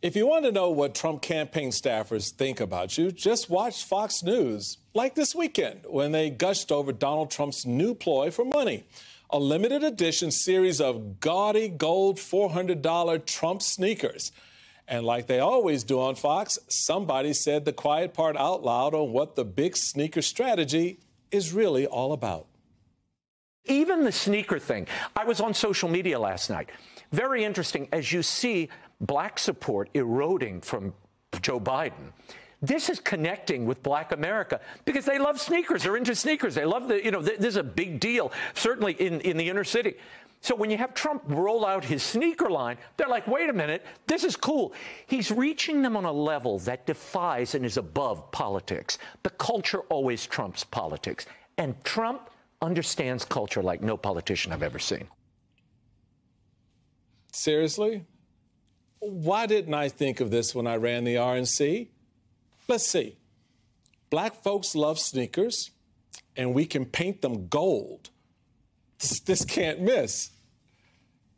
If you want to know what Trump campaign staffers think about you, just watch Fox News, like this weekend when they gushed over Donald Trump's new ploy for money a limited edition series of gaudy gold $400 Trump sneakers. And like they always do on Fox, somebody said the quiet part out loud on what the big sneaker strategy is really all about. Even the sneaker thing. I was on social media last night. Very interesting as you see black support eroding from Joe Biden. This is connecting with black America because they love sneakers. They're into sneakers. They love the, you know, this is a big deal, certainly in, in the inner city. So when you have Trump roll out his sneaker line, they're like, wait a minute, this is cool. He's reaching them on a level that defies and is above politics. The culture always trumps politics. And Trump understands culture like no politician I've ever seen. Seriously? Why didn't I think of this when I ran the RNC? Let's see. Black folks love sneakers, and we can paint them gold. This, this can't miss.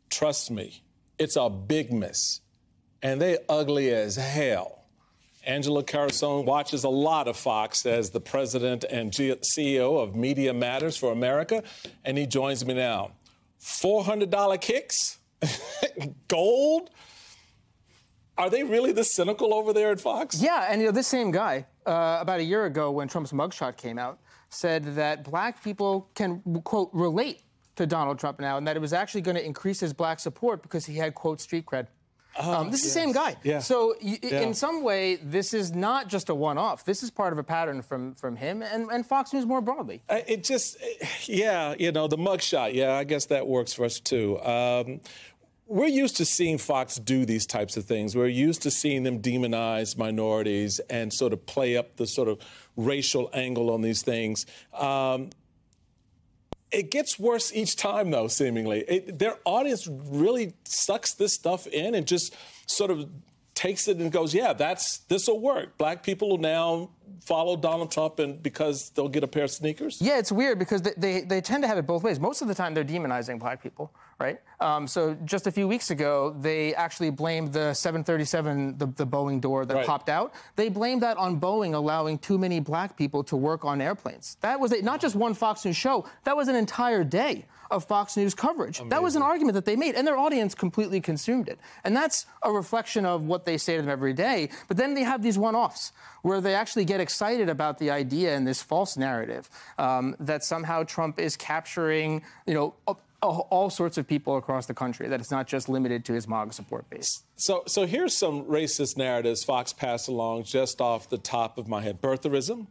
Trust me, it's a big miss. And they ugly as hell. Angelo Carusone watches a lot of Fox as the president and CEO of Media Matters for America, and he joins me now. $400 kicks? Gold? Are they really this cynical over there at Fox? Yeah, and you know, this same guy, uh, about a year ago when Trump's mugshot came out, said that black people can, quote, relate to Donald Trump now, and that it was actually going to increase his black support because he had, quote, street cred. Oh, um, this is yes. the same guy. Yeah. So y- yeah. in some way, this is not just a one-off. This is part of a pattern from from him and, and Fox News more broadly. Uh, it just, yeah, you know, the mugshot. Yeah, I guess that works for us too. Um, we're used to seeing Fox do these types of things. We're used to seeing them demonize minorities and sort of play up the sort of racial angle on these things. Um, it gets worse each time, though, seemingly. It, their audience really sucks this stuff in and just sort of takes it and goes, yeah, that's this will work. Black people will now follow Donald Trump and because they'll get a pair of sneakers? Yeah, it's weird because they, they, they, tend to have it both ways. Most of the time, they're demonizing black people, right? Um, so just a few weeks ago, they actually blamed the 737, the, the Boeing door that right. popped out. They blamed that on Boeing allowing too many black people to work on airplanes. That was a, not just one Fox News show, that was an entire day of Fox News coverage. Amazing. That was an argument that they made, and their audience completely consumed it. And that's a reflection of what they say to them every day. But then they have these one offs where they actually get excited about the idea and this false narrative um, that somehow Trump is capturing, you know, all sorts of people across the country, that it's not just limited to his MAGA support base. So, so here's some racist narratives Fox passed along just off the top of my head birtherism,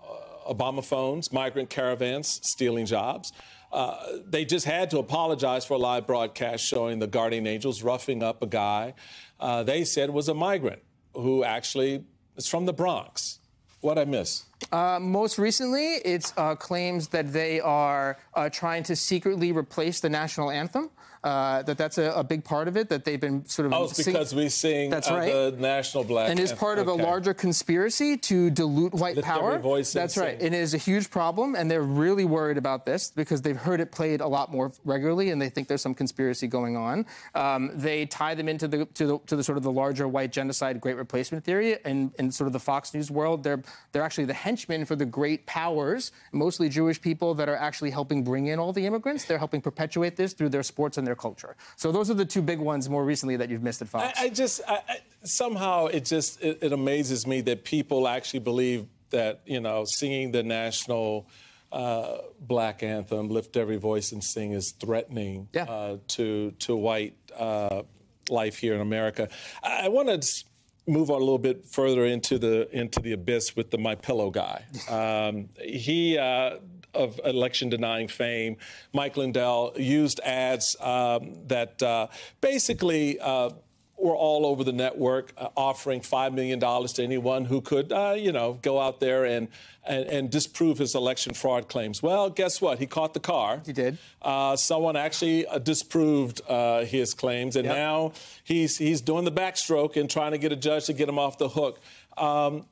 uh, Obama phones, migrant caravans stealing jobs. Uh, they just had to apologize for a live broadcast showing the guardian angels roughing up a guy uh, they said was a migrant who actually is from the Bronx. What I miss? Uh, most recently, it's uh, claims that they are uh, trying to secretly replace the national anthem. Uh, that that's a, a, big part of it. That they've been sort of. Oh, it's because we sing that's right. the national black. And is part of okay. a larger conspiracy to dilute white Lift power. that's right. Sing. It is a huge problem, and they're really worried about this because they've heard it played a lot more regularly, and they think there's some conspiracy going on. Um, they tie them into the to the to the sort of the larger white genocide, great replacement theory, and in sort of the Fox News world, they're they're actually the henchmen for the great powers, mostly Jewish people that are actually helping bring in all the immigrants. They're helping perpetuate this through their sports and their culture. So those are the two big ones more recently that you've missed at Fox. I, I just I, I, somehow it just it, it, amazes me that people actually believe that you know singing the national. Uh, black anthem, "Lift Every Voice and Sing," is threatening yeah. uh, to to white uh, life here in America. I, I want to move on a little bit further into the into the abyss with the My Pillow guy. Um, he uh, of election denying fame, Mike Lindell used ads um, that uh, basically. Uh, were all over the network uh, offering $5 million to anyone who could, uh, you know, go out there and, and, and, disprove his election fraud claims. Well, guess what? He caught the car. He did. Uh, someone actually uh, disproved uh, his claims, and yep. now he's, he's doing the backstroke and trying to get a judge to get him off the hook. Um,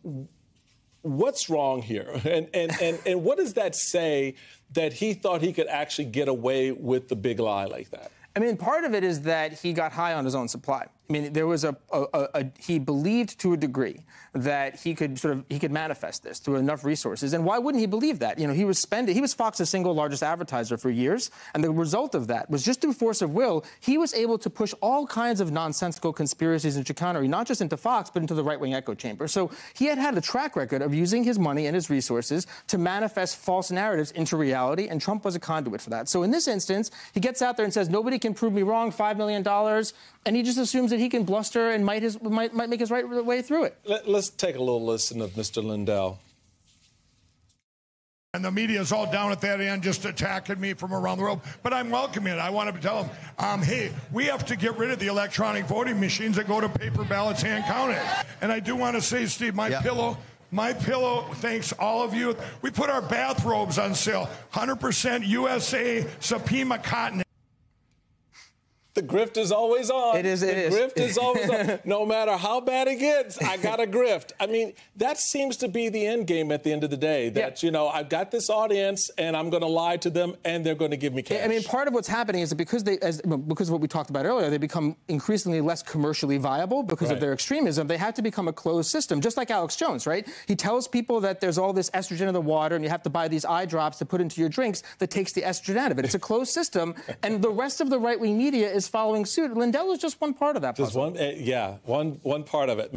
what's wrong here? And, and, and, and what does that say that he thought he could actually get away with the big lie like that? I mean, part of it is that he got high on his own supply. I mean, there was a, a, a, he believed to a degree that he could sort of he could manifest this through enough resources. And why wouldn't he believe that? You know, he was spending he was Fox's single largest advertiser for years, and the result of that was just through force of will, he was able to push all kinds of nonsensical conspiracies and chicanery, not just into Fox, but into the right-wing echo chamber. So he had had a track record of using his money and his resources to manifest false narratives into reality, and Trump was a conduit for that. So in this instance, he gets out there and says, "Nobody can prove me wrong." Five million dollars, and he just assumes that he can bluster and might, his, might, might make his right way through it. Let, us take a little listen of Mr. Lindell. And the media is all down at that end, just attacking me from around the world. But I'm welcoming it. I want to tell them, um, hey, we have to get rid of the electronic voting machines that go to paper ballots hand counted. And I do want to say, Steve, my pillow. My Pillow thanks all of you. We put our bathrobes on sale. 100% USA Supima cotton. The grift is always on. It is. It the is. grift is always on. No matter how bad it gets, I got a grift. I mean, that seems to be the end game at the end of the day. That yeah. you know, I've got this audience, and I'm going to lie to them, and they're going to give me cash. I mean, part of what's happening is that because they, as, because of what we talked about earlier, they become increasingly less commercially viable because right. of their extremism. They have to become a closed system, just like Alex Jones, right? He tells people that there's all this estrogen in the water, and you have to buy these eye drops to put into your drinks that takes the estrogen out of it. It's a closed system, and the rest of the right-wing media is following suit. Lindell is just one part of that. Just puzzle. one, uh, yeah, one one part of it.